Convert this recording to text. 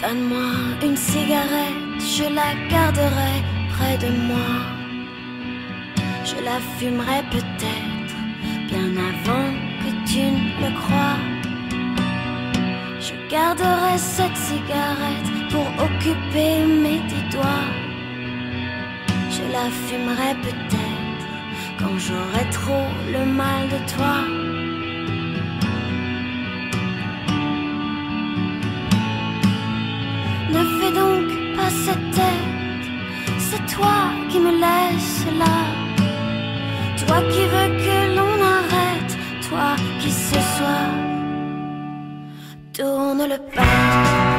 Donne-moi une cigarette, je la garderai près de moi. Je la fumerai peut-être bien avant que tu ne le crois. Je garderai cette cigarette pour occuper mes dix doigts. Je la fumerai peut-être quand j'aurai trop le mal de toi. Toi qui me laisses là. Toi qui veux que l'on arrête, toi qui ce soir tourne le pas.